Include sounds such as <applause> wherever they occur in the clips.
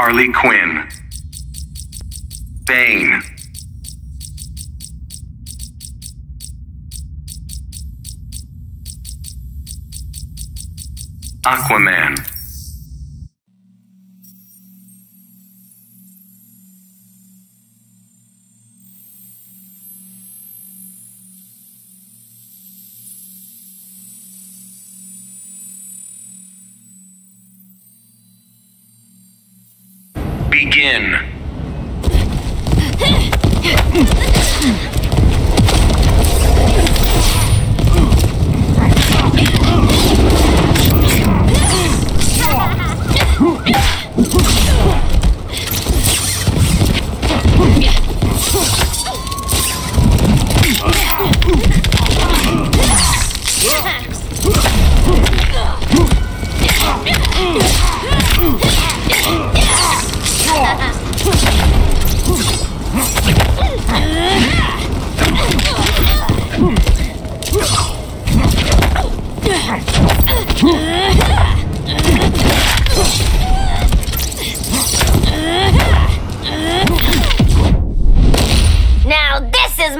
Harley Quinn. Bane. Aquaman. Begin. <laughs>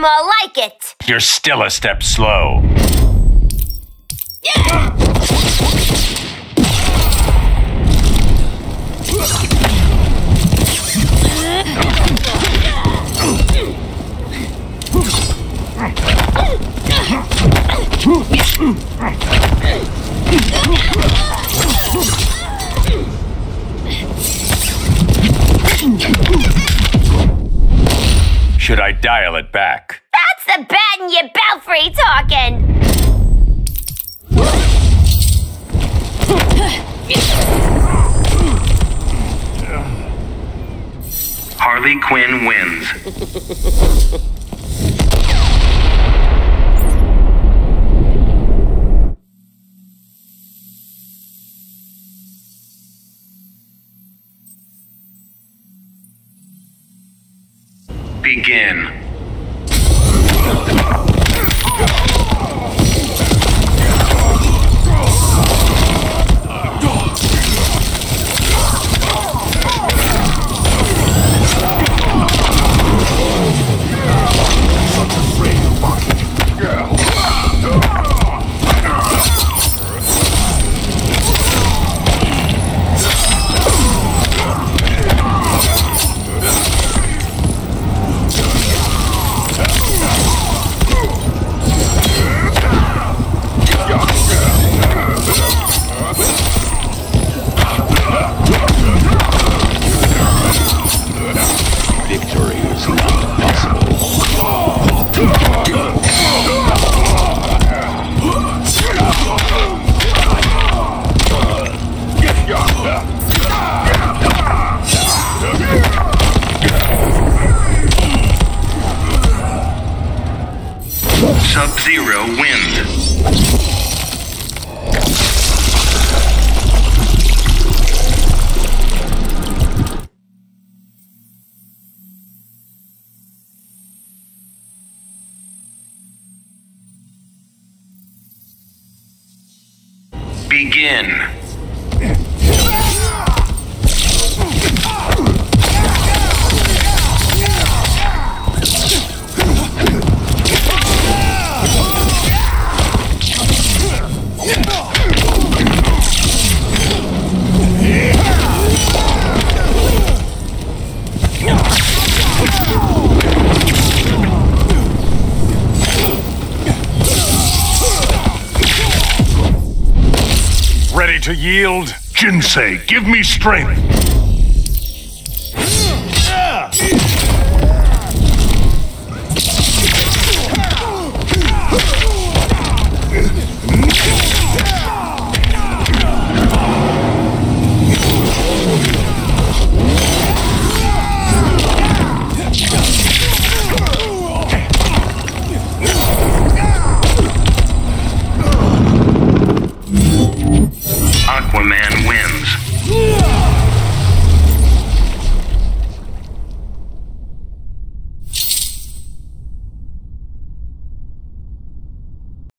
more like it. You're still a step slow. <laughs> Should I dial it back? That's the bat in your belfry talking. Harley Quinn wins. <laughs> Begin. Sub Zero wins. Begin. To yield? Jinsei, give me strength.